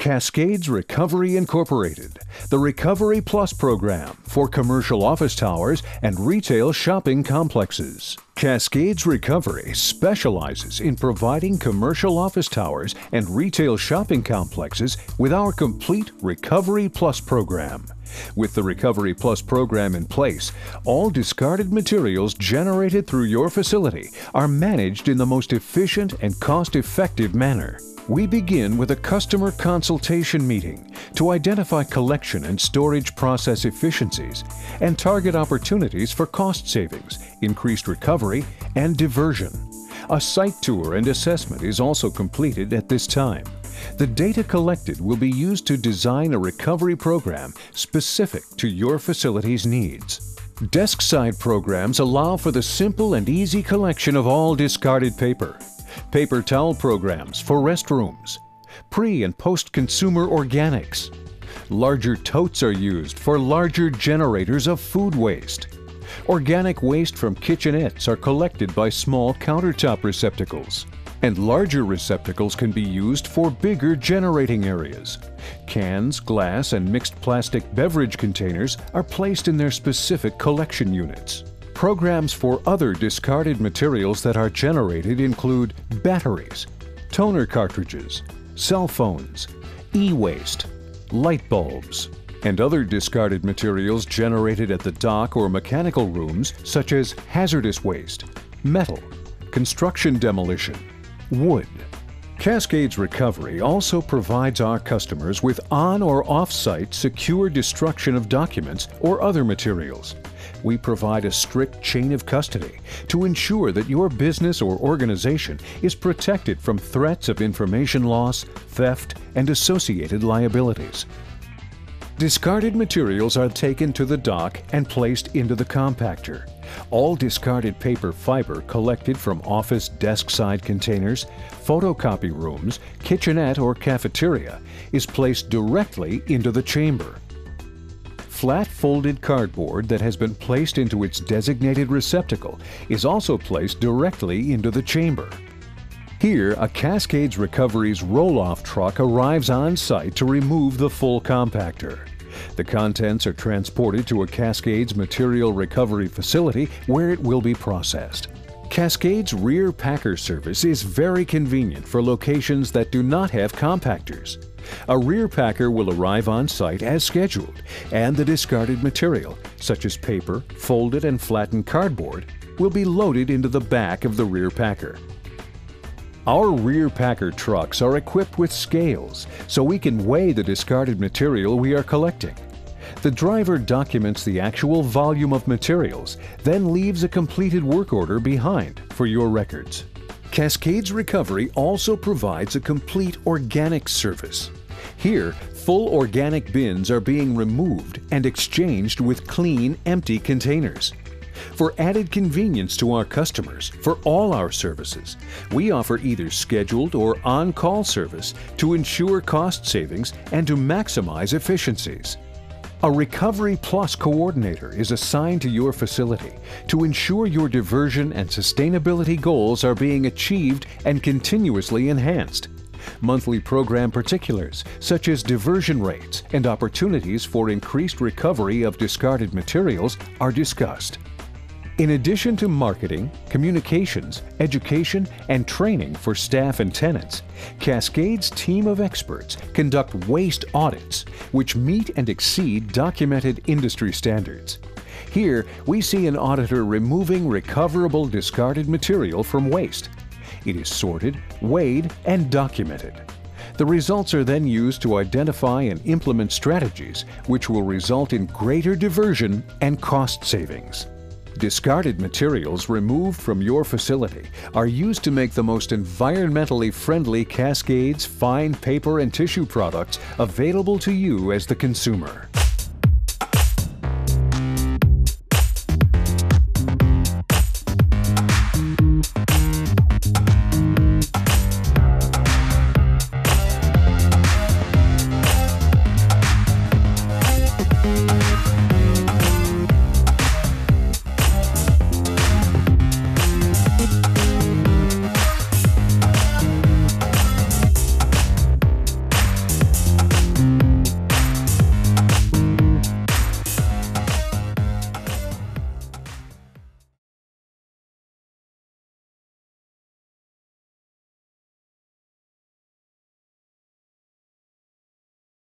Cascades Recovery Incorporated, the Recovery Plus program for commercial office towers and retail shopping complexes. Cascades Recovery specializes in providing commercial office towers and retail shopping complexes with our complete Recovery Plus program. With the Recovery Plus program in place, all discarded materials generated through your facility are managed in the most efficient and cost effective manner. We begin with a customer consultation meeting to identify collection and storage process efficiencies and target opportunities for cost savings, increased recovery, and diversion. A site tour and assessment is also completed at this time. The data collected will be used to design a recovery program specific to your facility's needs. Desk side programs allow for the simple and easy collection of all discarded paper paper towel programs for restrooms, pre and post consumer organics. Larger totes are used for larger generators of food waste. Organic waste from kitchenettes are collected by small countertop receptacles, and larger receptacles can be used for bigger generating areas. Cans, glass, and mixed plastic beverage containers are placed in their specific collection units. Programs for other discarded materials that are generated include batteries, toner cartridges, cell phones, e-waste, light bulbs, and other discarded materials generated at the dock or mechanical rooms such as hazardous waste, metal, construction demolition, wood. Cascades Recovery also provides our customers with on or off-site secure destruction of documents or other materials we provide a strict chain of custody to ensure that your business or organization is protected from threats of information loss, theft, and associated liabilities. Discarded materials are taken to the dock and placed into the compactor. All discarded paper fiber collected from office desk side containers, photocopy rooms, kitchenette, or cafeteria is placed directly into the chamber flat folded cardboard that has been placed into its designated receptacle is also placed directly into the chamber. Here, a Cascades Recovery's roll-off truck arrives on site to remove the full compactor. The contents are transported to a Cascades material recovery facility where it will be processed. Cascades Rear Packer service is very convenient for locations that do not have compactors. A rear packer will arrive on site as scheduled, and the discarded material, such as paper, folded and flattened cardboard, will be loaded into the back of the rear packer. Our rear packer trucks are equipped with scales so we can weigh the discarded material we are collecting. The driver documents the actual volume of materials, then leaves a completed work order behind for your records. Cascades Recovery also provides a complete organic service. Here, full organic bins are being removed and exchanged with clean, empty containers. For added convenience to our customers, for all our services, we offer either scheduled or on call service to ensure cost savings and to maximize efficiencies. A Recovery Plus coordinator is assigned to your facility to ensure your diversion and sustainability goals are being achieved and continuously enhanced. Monthly program particulars, such as diversion rates and opportunities for increased recovery of discarded materials, are discussed. In addition to marketing, communications, education, and training for staff and tenants, Cascade's team of experts conduct waste audits, which meet and exceed documented industry standards. Here, we see an auditor removing recoverable discarded material from waste. It is sorted, weighed, and documented. The results are then used to identify and implement strategies which will result in greater diversion and cost savings. Discarded materials removed from your facility are used to make the most environmentally friendly Cascades fine paper and tissue products available to you as the consumer.